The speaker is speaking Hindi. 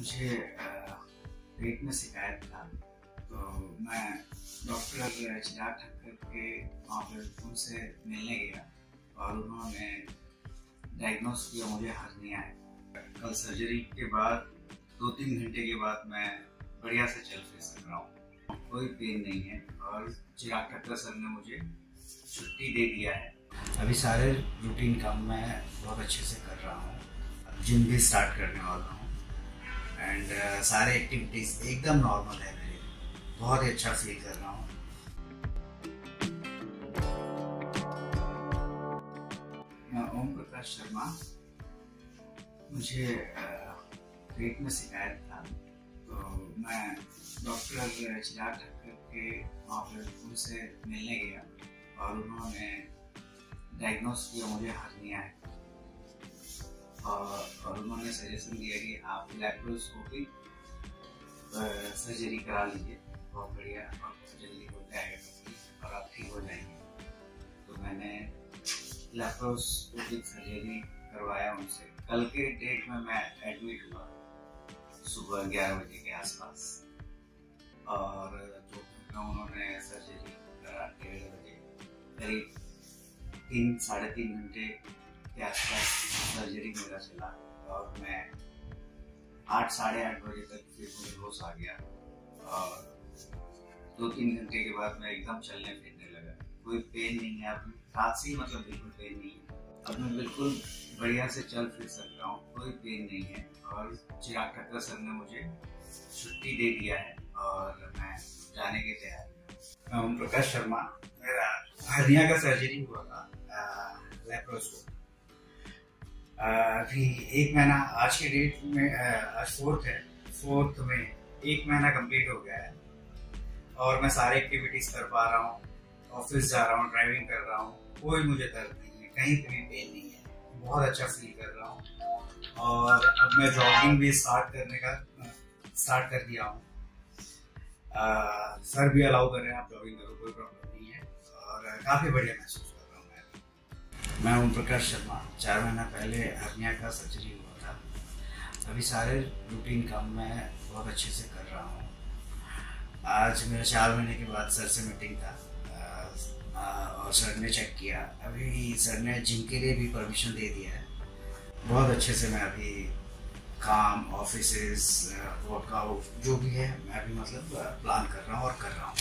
मुझे पेट में शिकायत था। तो मैं डॉक्टर चिराग ठक्कर के वहाँ पर उनसे मिलने गया और उन्होंने डायग्नोस किया, मुझे हर्निया है कल सर्जरी के बाद दो तीन घंटे के बाद मैं बढ़िया से चल फिर सक रहा हूँ। कोई पेन नहीं है और चिराग ठक्कर सर ने मुझे छुट्टी दे दिया है। अभी सारे रूटीन काम मैं बहुत अच्छे से कर रहा हूँ। जिम भी स्टार्ट करने वाला हूँ। एंड uh, सारे एक्टिविटीज़ एकदम नॉर्मल है मेरे बहुत ही अच्छा फील कर रहा हूँ। ओम प्रकाश शर्मा। मुझे पेट में शिकायत था। तो मैं डॉक्टर चिराग ठक्कर के वहाँ पर उनसे मिलने गया और उन्होंने डायग्नोस किया मुझे हर्निया है और उन्होंने सजेशन दिया कि आप लैप्रोस्कोपी सर्जरी करा लीजिए। बहुत बढ़िया और जल्दी हो जाएगा, और आप ठीक हो जाएँगे। तो मैंने लैप्रोस्कोपिक सर्जरी करवाया उनसे। कल के डेट में मैं एडमिट हुआ, सुबह ग्यारह बजे के आसपास। और तो उन्होंने सर्जरी करा, डेढ़ बजे, करीब तीन, साढ़े तीन घंटे के आसपास सर्जरी मेरा चला और मैं आठ, साढ़े आठ बजे तक फिर मुझे होश आ गया और दो तीन घंटे के बाद मैं एकदम चलने फिरने लगा। कोई पेन नहीं है, अब से मतलब बिल्कुल पेन नहीं है। अब मैं बिल्कुल बढ़िया से चल फिर सकता हूँ, कोई पेन नहीं है। और चिराग ठक्कर सर ने मुझे छुट्टी दे दिया है और मैं जाने के तैयार ओम प्रकाश शर्मा, मेरा हरनिया का सर्जरी हुआ था लेप्रोस्कोप अभी एक महीना, आज के डेट में आज फोर्थ है। फोर्थ में एक महीना कंप्लीट हो गया है। और मैं सारे एक्टिविटीज़ कर पा रहा हूँ ऑफ़िस जा रहा हूँ ड्राइविंग कर रहा हूँ। कोई मुझे दर्द नहीं है, कहीं पे भी पेन नहीं है। बहुत अच्छा फील कर रहा हूँ। और अब मैं जॉगिंग भी स्टार्ट करने का स्टार्ट कर दिया हूँ। सर भी अलाउ कर रहे हैं, आप जॉगिंग करो, कोई प्रॉब्लम नहीं है। और काफ़ी बढ़िया महसूस मैं ओम प्रकाश शर्मा। चार महीना पहले हरनिया का सर्जरी हुआ था। अभी सारे रूटीन काम मैं बहुत अच्छे से कर रहा हूँ। आज मेरा चार महीने के बाद सर से मीटिंग था। और सर ने चेक किया। अभी सर ने जिम के लिए भी परमिशन दे दिया है। बहुत अच्छे से मैं अभी काम ऑफ़िस वर्कआउट जो भी है, मैं अभी मतलब प्लान कर रहा हूँ और कर रहा हूँ।